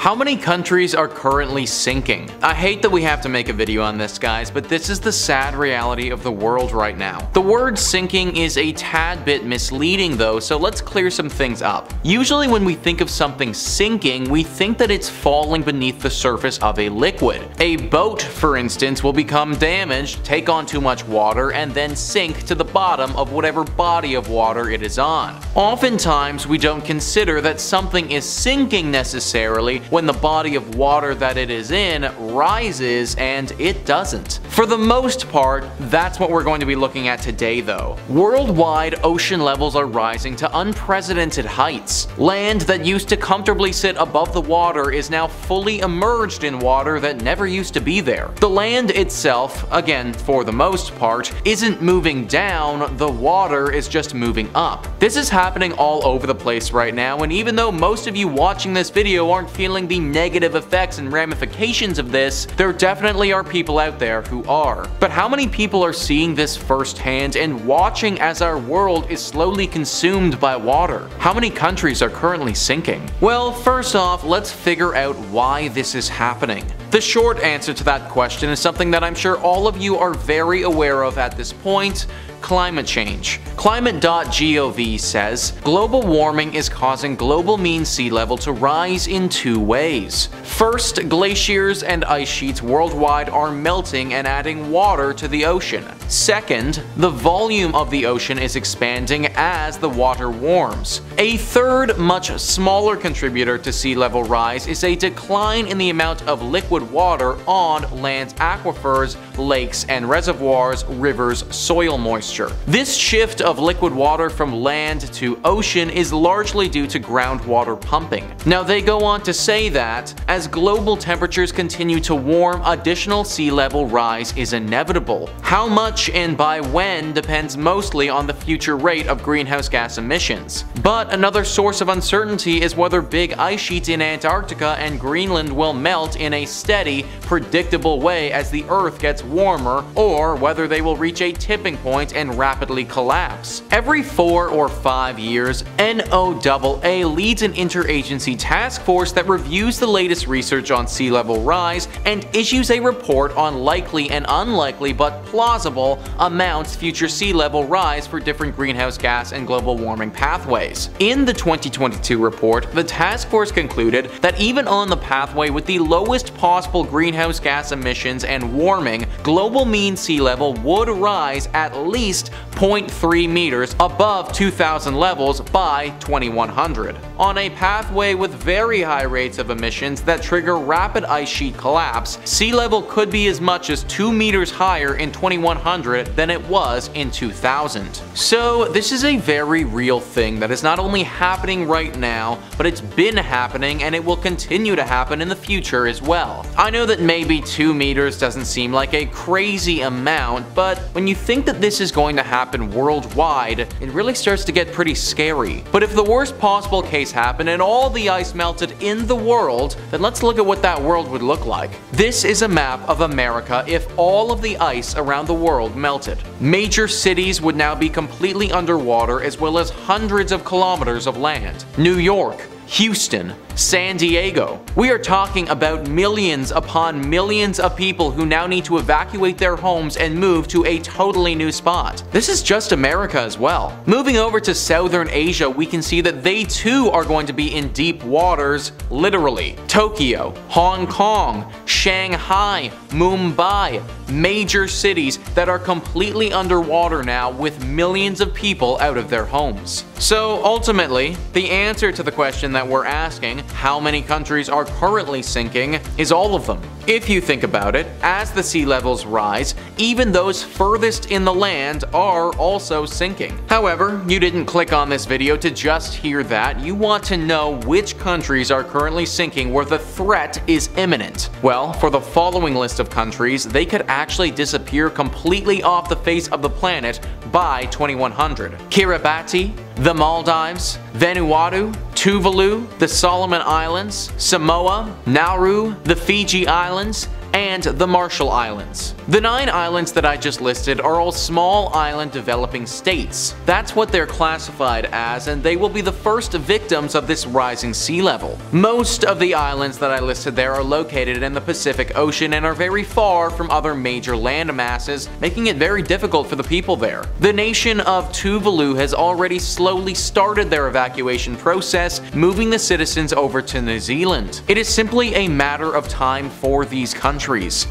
How many countries are currently sinking? I hate that we have to make a video on this guys, but this is the sad reality of the world right now. The word sinking is a tad bit misleading though, so let's clear some things up. Usually when we think of something sinking, we think that it's falling beneath the surface of a liquid. A boat, for instance, will become damaged, take on too much water, and then sink to the bottom of whatever body of water it is on. Oftentimes, we don't consider that something is sinking necessarily when the body of water that it is in rises and it doesn't. For the most part, that's what we're going to be looking at today though. Worldwide, ocean levels are rising to unprecedented heights. Land that used to comfortably sit above the water is now fully immersed in water that never used to be there. The land itself, again for the most part, isn't moving down, the water is just moving up. This is happening all over the place right now and even though most of you watching this video aren't feeling feeling the negative effects and ramifications of this, there definitely are people out there who are. But how many people are seeing this firsthand and watching as our world is slowly consumed by water? How many countries are currently sinking? Well, first off, let's figure out why this is happening. The short answer to that question is something that I'm sure all of you are very aware of at this point, climate change. Climate.gov says, global warming is causing global mean sea level to rise in two ways. First, glaciers and ice sheets worldwide are melting and adding water to the ocean. Second, the volume of the ocean is expanding as the water warms. A third, much smaller contributor to sea level rise is a decline in the amount of liquid water on land's aquifers, lakes and reservoirs, rivers, soil moisture moisture. This shift of liquid water from land to ocean is largely due to groundwater pumping. Now they go on to say that, as global temperatures continue to warm, additional sea level rise is inevitable. How much and by when depends mostly on the future rate of greenhouse gas emissions. But another source of uncertainty is whether big ice sheets in Antarctica and Greenland will melt in a steady, predictable way as the Earth gets warmer, or whether they will reach a tipping point and rapidly collapse. Every four or five years, NOAA leads an interagency task force that reviews the latest research on sea level rise and issues a report on likely and unlikely but plausible amounts future sea level rise for different greenhouse gas and global warming pathways. In the 2022 report, the task force concluded that even on the pathway with the lowest possible greenhouse gas emissions and warming, global mean sea level would rise at least least 0.3 meters above 2000 levels by 2100. On a pathway with very high rates of emissions that trigger rapid ice sheet collapse, sea level could be as much as 2 meters higher in 2100 than it was in 2000. So this is a very real thing that is not only happening right now, but it's been happening and it will continue to happen in the future as well. I know that maybe 2 meters doesn't seem like a crazy amount, but when you think that this is going to happen worldwide, it really starts to get pretty scary. But if the worst possible case happened and all the ice melted in the world, then let's look at what that world would look like. This is a map of America if all of the ice around the world melted. Major cities would now be completely underwater as well as hundreds of kilometers of land. New York, Houston, San Diego. We are talking about millions upon millions of people who now need to evacuate their homes and move to a totally new spot. This is just America as well. Moving over to Southern Asia, we can see that they too are going to be in deep waters, literally. Tokyo, Hong Kong, Shanghai, Mumbai, major cities that are completely underwater now with millions of people out of their homes. So ultimately, the answer to the question that we're asking, how many countries are currently sinking, is all of them. If you think about it, as the sea levels rise, even those furthest in the land are also sinking. However, you didn't click on this video to just hear that, you want to know which countries are currently sinking where the threat is imminent. Well, for the following list of countries, they could actually disappear completely off the face of the planet by 2100. Kiribati, the Maldives, Vanuatu, Tuvalu, the Solomon Islands, Samoa, Nauru, the Fiji Islands, and the Marshall Islands. The nine islands that I just listed are all small island developing states. That's what they're classified as and they will be the first victims of this rising sea level. Most of the islands that I listed there are located in the Pacific Ocean and are very far from other major land masses, making it very difficult for the people there. The nation of Tuvalu has already slowly started their evacuation process, moving the citizens over to New Zealand. It is simply a matter of time for these countries.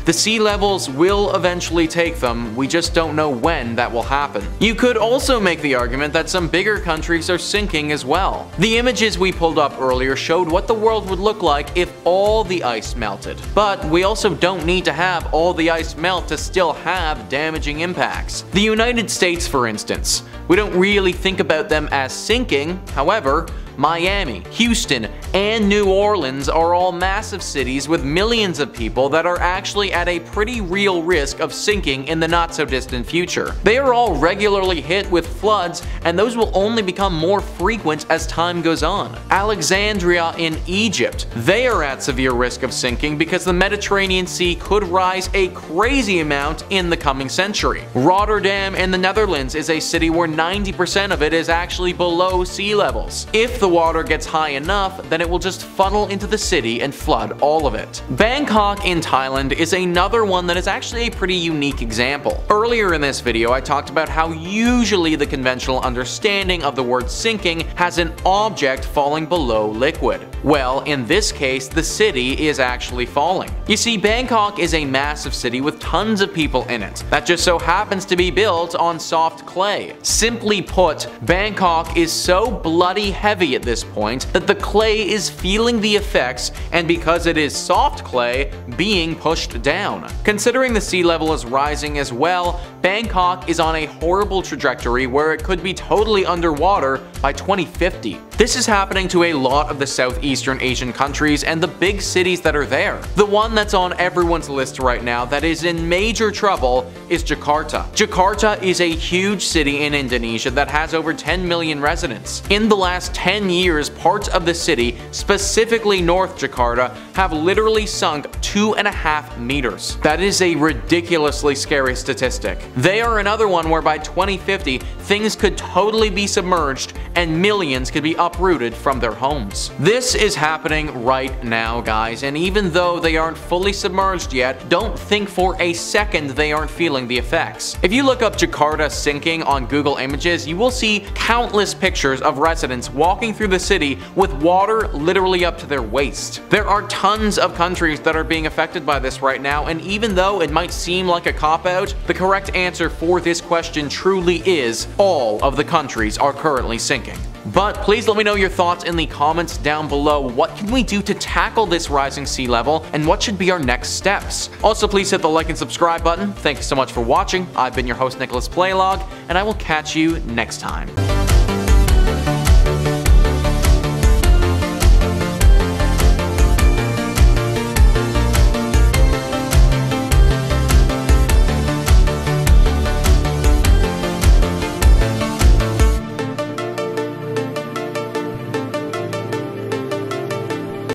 The sea levels will eventually take them, we just don't know when that will happen. You could also make the argument that some bigger countries are sinking as well. The images we pulled up earlier showed what the world would look like if all the ice melted. But we also don't need to have all the ice melt to still have damaging impacts. The United States, for instance. We don't really think about them as sinking, however, Miami, Houston, and New Orleans are all massive cities with millions of people that are actually at a pretty real risk of sinking in the not so distant future. They are all regularly hit with floods and those will only become more frequent as time goes on. Alexandria in Egypt, they are at severe risk of sinking because the Mediterranean Sea could rise a crazy amount in the coming century. Rotterdam in the Netherlands is a city where 90% of it is actually below sea levels. If the water gets high enough, then it will just funnel into the city and flood all of it. Bangkok in Thailand is another one that is actually a pretty unique example. Earlier in this video, I talked about how usually the conventional understanding of the word sinking has an object falling below liquid. Well, in this case, the city is actually falling. You see, Bangkok is a massive city with tons of people in it, that just so happens to be built on soft clay. Simply put, Bangkok is so bloody heavy at this point that the clay is feeling the effects and because it is soft clay, being pushed down. Considering the sea level is rising as well, Bangkok is on a horrible trajectory where it could be totally underwater by 2050. This is happening to a lot of the Southeastern Asian countries and the big cities that are there. The one that's on everyone's list right now that is in major trouble is Jakarta. Jakarta is a huge city in Indonesia that has over 10 million residents. In the last 10 years, parts of the city, specifically North Jakarta, have literally sunk two and a half meters. That is a ridiculously scary statistic. They are another one where by 2050, things could totally be submerged and millions could be uprooted from their homes. This is happening right now, guys, and even though they aren't fully submerged yet, don't think for a second they aren't feeling the effects. If you look up Jakarta sinking on Google Images, you will see countless pictures of residents walking through the city with water literally up to their waist. There are tons of countries that are being affected by this right now, and even though it might seem like a cop-out, the correct answer for this question truly is all of the countries are currently sinking. But please let me know your thoughts in the comments down below. What can we do to tackle this rising sea level and what should be our next steps? Also please hit the like and subscribe button. Thank you so much for watching. I've been your host Nicholas Paleolog and I will catch you next time.